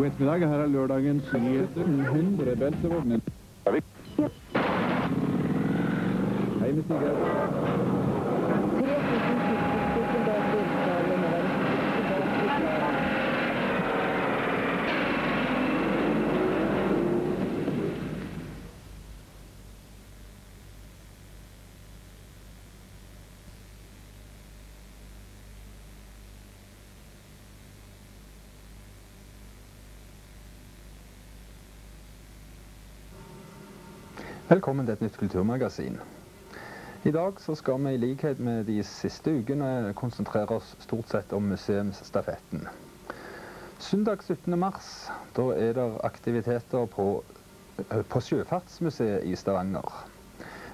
God ettermiddag. Her er lørdagens nyheter. 100 beltevogner. Hei med Sigurd. 3000 tyske soldater skal nå være tilbake i Klara. Velkommen til et nytt kulturmagasin. I dag så skal vi i likhet med de siste ukene konsentrere oss stort sett om museumsstafetten. Søndag 17. mars da er det aktiviteter på, på Sjøfartsmuseet i Stavanger.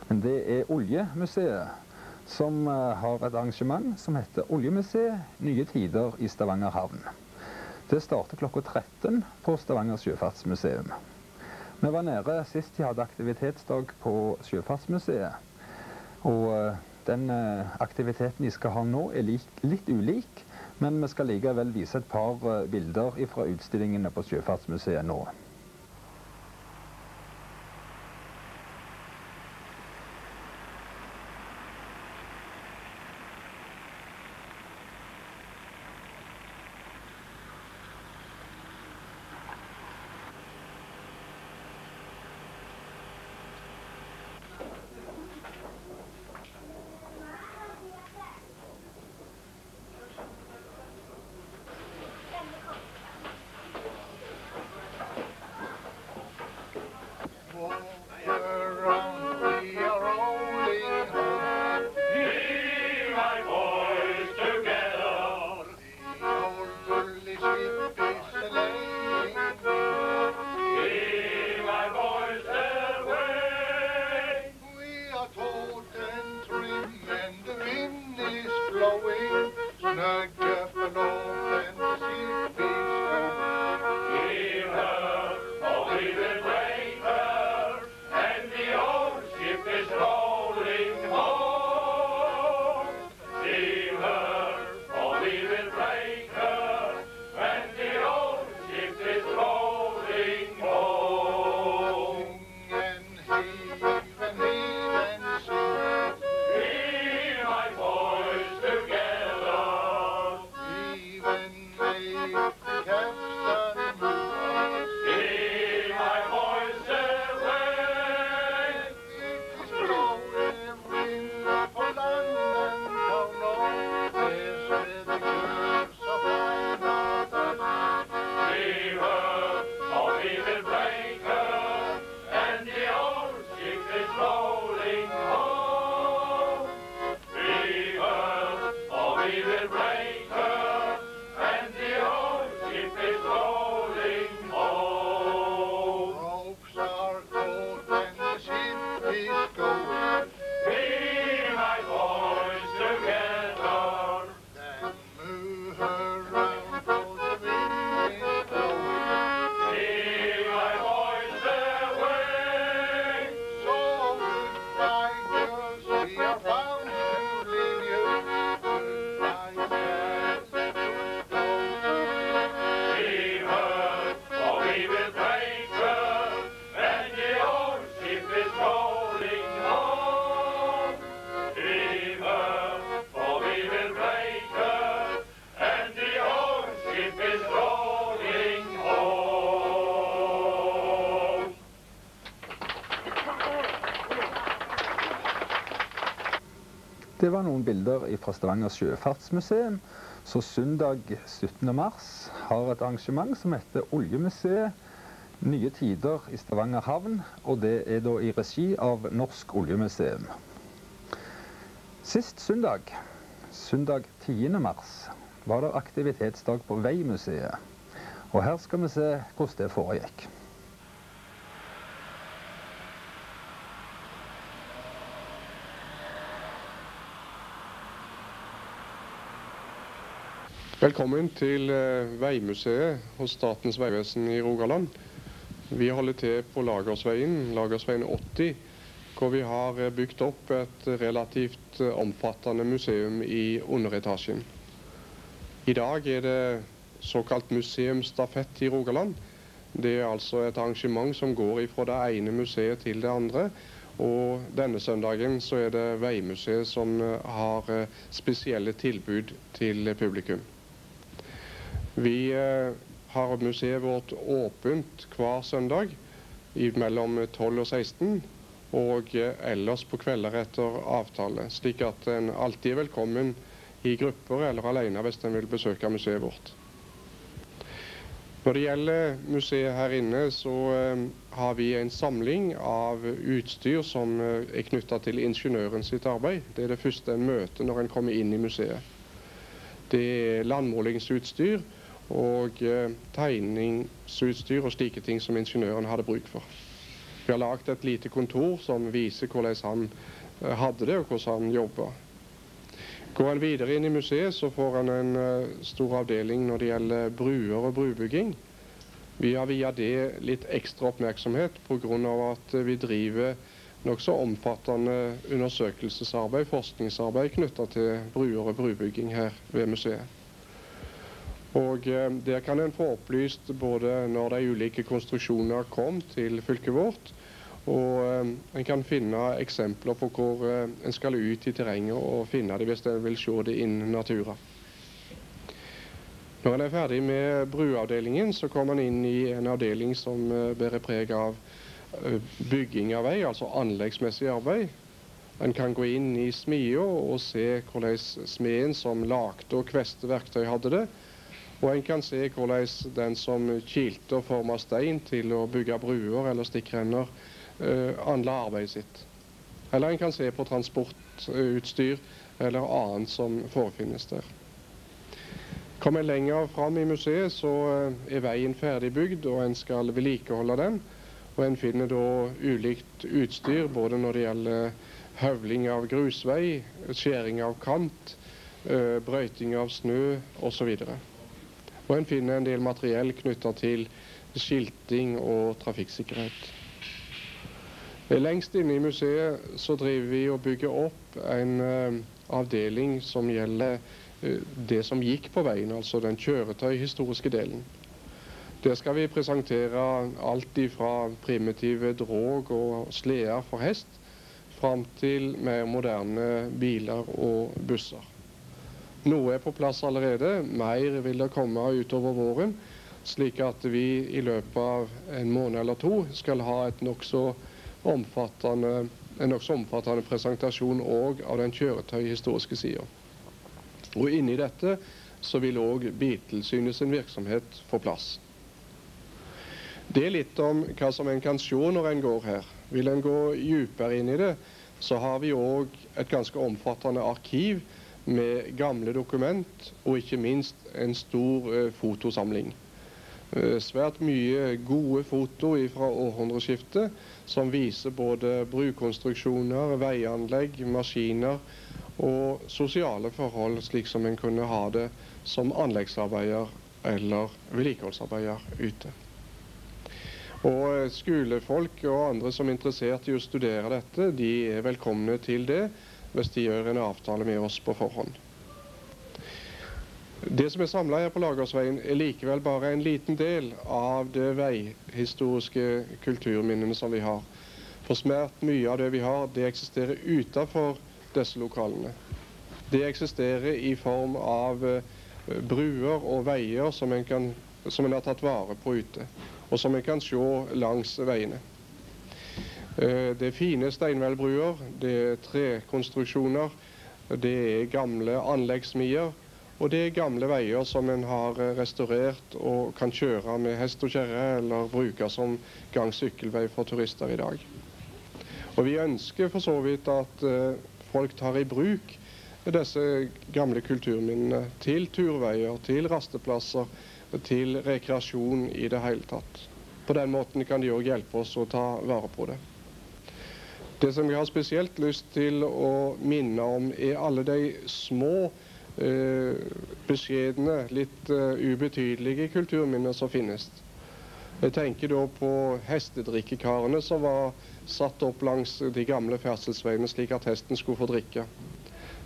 Men det er Oljemuseet som eh, har et arrangement som heter Oljemuseet nye tider i Stavanger havn. Det starter klokka 13 på Stavanger sjøfartsmuseum. Vi var nede sist de hadde aktivitetsdag på Sjøfartsmuseet. Og eh, den eh, aktiviteten de skal ha nå er litt ulik, men vi skal likevel vise et par eh, bilder fra utstillingene på Sjøfartsmuseet nå. Santa Det var noen bilder fra Stavanger sjøfartsmuseum. Så søndag 17. mars har et arrangement som heter Oljemuseet nye tider i Stavanger havn. Og det er da i regi av Norsk oljemuseum. Sist søndag, søndag 10. mars, var det aktivitetsdag på Veimuseet. Og her skal vi se hvordan det foregikk. Velkommen til eh, Veimuseet hos Statens vegvesen i Rogaland. Vi holder til på Lagersveien, Lagersveien 80, hvor vi har eh, bygd opp et relativt eh, omfattende museum i underetasjen. I dag er det såkalt museumsstafett i Rogaland. Det er altså et arrangement som går fra det ene museet til det andre. Og denne søndagen så er det Veimuseet som har spesielle tilbud til publikum. Vi eh, har museet vårt åpent hver søndag mellom 12 og 16, og eh, ellers på kvelder etter avtale, slik at en alltid er velkommen i grupper eller alene hvis en vil besøke museet vårt. Når det gjelder museet her inne, så eh, har vi en samling av utstyr som er knytta til ingeniøren sitt arbeid. Det er det første en møter når en kommer inn i museet. Det er landmålingsutstyr og eh, tegningsutstyr og slike ting som ingeniøren hadde bruk for. Vi har lagd et lite kontor som viser hvordan han eh, hadde det, og hvordan han jobba. Går en videre inn i museet, så får en en eh, stor avdeling når det gjelder bruer og brubygging. Vi har via det litt ekstra oppmerksomhet pga. at vi driver nokså omfattende undersøkelsesarbeid, forskningsarbeid knytta til bruer og brubygging her ved museet. Og eh, Der kan en få opplyst både når de ulike konstruksjoner kom til fylket vårt, og eh, en kan finne eksempler på hvor eh, en skal ut i terrenget og finne det hvis en vil se det innen natura. Når en er ferdig med bruavdelingen, så kommer en inn i en avdeling som bærer preg av bygging av vei, altså anleggsmessig arbeid. En kan gå inn i smia og se hvordan smeden som lagde og kveste verktøy hadde det. Og en kan se hvordan den som kilte og forma stein til å bygge bruer eller stikkrenner, uh, anla arbeidet sitt. Eller en kan se på transportutstyr eller annet som forefinnes der. Kommer en lenger fram i museet, så eh, er veien ferdig bygd, og en skal vedlikeholde den. Og en finner da ulikt utstyr, både når det gjelder høvling av grusvei, skjæring av kant, eh, brøyting av snø osv. Og en finner en del materiell knytta til skilting og trafikksikkerhet. Eh, Lengst inne i museet så driver vi og bygger opp en uh, avdeling som gjelder uh, det som gikk på veien, altså den kjøretøyhistoriske delen. Der skal vi presentere alt fra primitive drog og sleder for hest, fram til mer moderne biler og busser. Noe er på plass allerede, mer vil det komme utover våren, slik at vi i løpet av en måned eller to skal ha et nokså omfattende, en nokså omfattende presentasjon òg av den kjøretøyhistoriske sida. Og inni dette så vil òg Biltilsynet sin virksomhet få plass. Det er litt om hva som en kan se når en går her. Vil en gå dypere inn i det, så har vi òg et ganske omfattende arkiv med gamle dokument, og ikke minst en stor eh, fotosamling. Eh, svært mye gode foto fra århundreskiftet som viser både brukonstruksjoner, veianlegg, maskiner og sosiale forhold, slik som en kunne ha det som anleggsarbeider eller vedlikeholdsarbeider ute. Og eh, Skolefolk og andre som er interessert i å studere dette, de er velkomne til det hvis de gjør en avtale med oss på forhånd. Det som er samla her på Lagersveien, er likevel bare en liten del av det veihistoriske kulturminnene som vi har. For svært mye av det vi har, det eksisterer utenfor disse lokalene. Det eksisterer i form av eh, bruer og veier som en, kan, som en har tatt vare på ute, og som en kan se langs veiene. Eh, det er fine steinvellbruer, det er trekonstruksjoner, det er gamle anleggssmier. Og det er gamle veier som en har eh, restaurert og kan kjøre med hest og kjerre, eller bruke som gang- sykkelvei for turister i dag. Og vi ønsker for så vidt at uh, folk tar i bruk disse gamle kulturminnene til turveier, til rasteplasser, til rekreasjon i det hele tatt. På den måten kan de òg hjelpe oss å ta vare på det. Det som jeg har spesielt lyst til å minne om, er alle de små Eh, beskjedne, litt eh, ubetydelige kulturminner som finnes. Jeg tenker da på hestedrikkekarene som var satt opp langs de gamle ferdselsveiene slik at hesten skulle få drikke.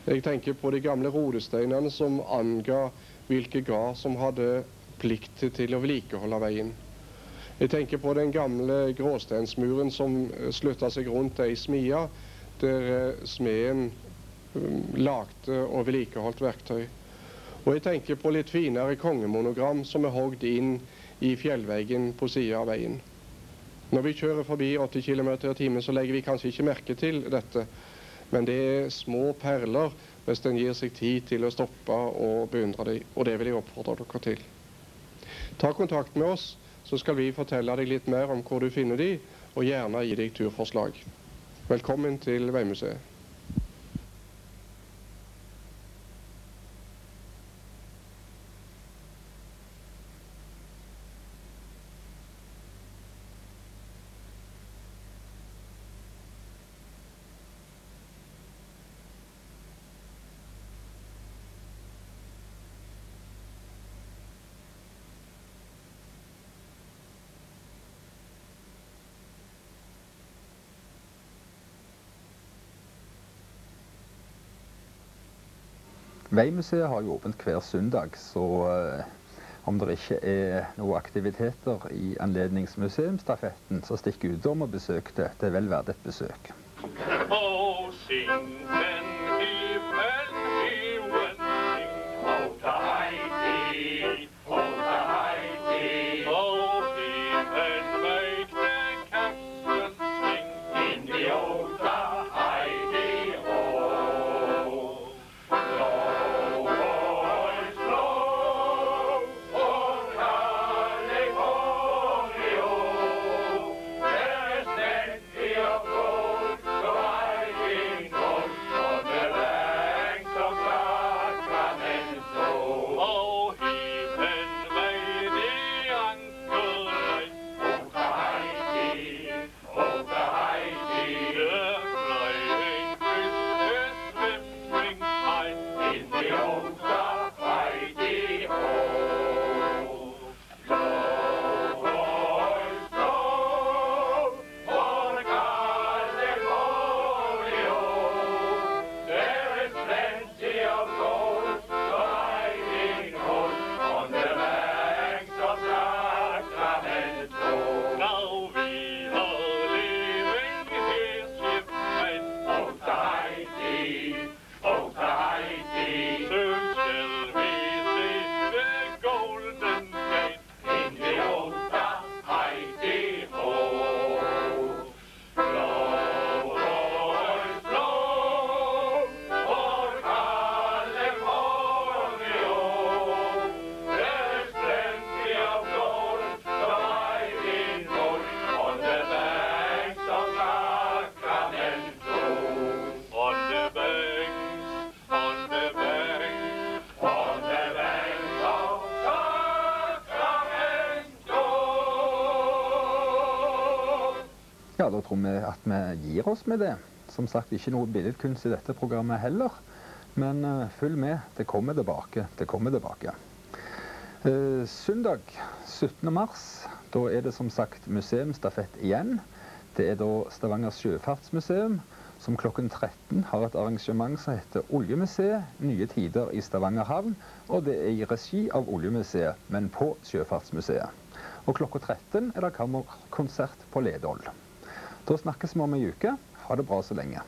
Jeg tenker på de gamle rodesteinene som anga hvilke gard som hadde plikt til å vedlikeholde veien. Jeg tenker på den gamle gråsteinsmuren som eh, slutta seg rundt ei smie, der eh, smeden um, lagde og vedlikeholdt verktøy. Og jeg tenker på litt finere kongemonogram som er hogd inn i fjellveggen på sida av veien. Når vi kjører forbi 80 km i timen, så legger vi kanskje ikke merke til dette. Men det er små perler hvis en gir seg tid til å stoppe og beundre dem. Og det vil jeg oppfordre dere til. Ta kontakt med oss, så skal vi fortelle deg litt mer om hvor du finner de, og gjerne gi deg turforslag. Velkommen til Veimuseet. Veimuseet har jo åpent hver søndag, så eh, om det ikke er noen aktiviteter i anledningsmuseumsstafetten, så stikk utom og besøk det. Det er vel verdt et besøk. Oh, sing da tror vi at vi gir oss med det. Som sagt, ikke noe billedkunst i dette programmet heller. Men eh, følg med. Det kommer tilbake. Det kommer tilbake. Eh, søndag 17. mars, da er det som sagt museumsstafett igjen. Det er da Stavanger sjøfartsmuseum som klokken 13 har et arrangement som heter Oljemuseet nye tider i Stavanger havn. Og det er i regi av Oljemuseet, men på Sjøfartsmuseet. Og klokka 13 er det kammerkonsert på Ledål. Da snakkes vi om ei uke. Ha det bra så lenge.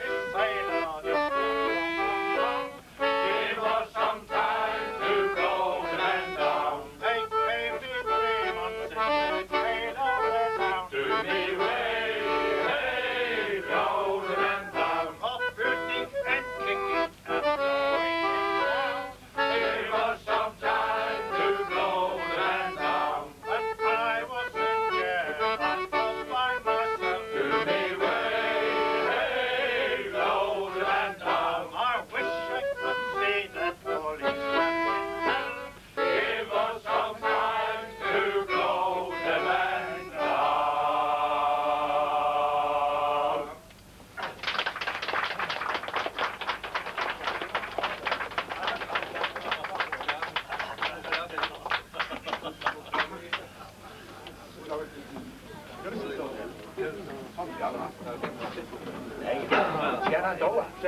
in vain.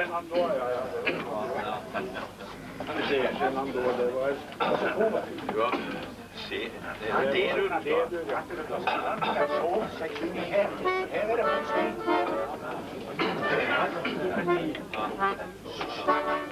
en han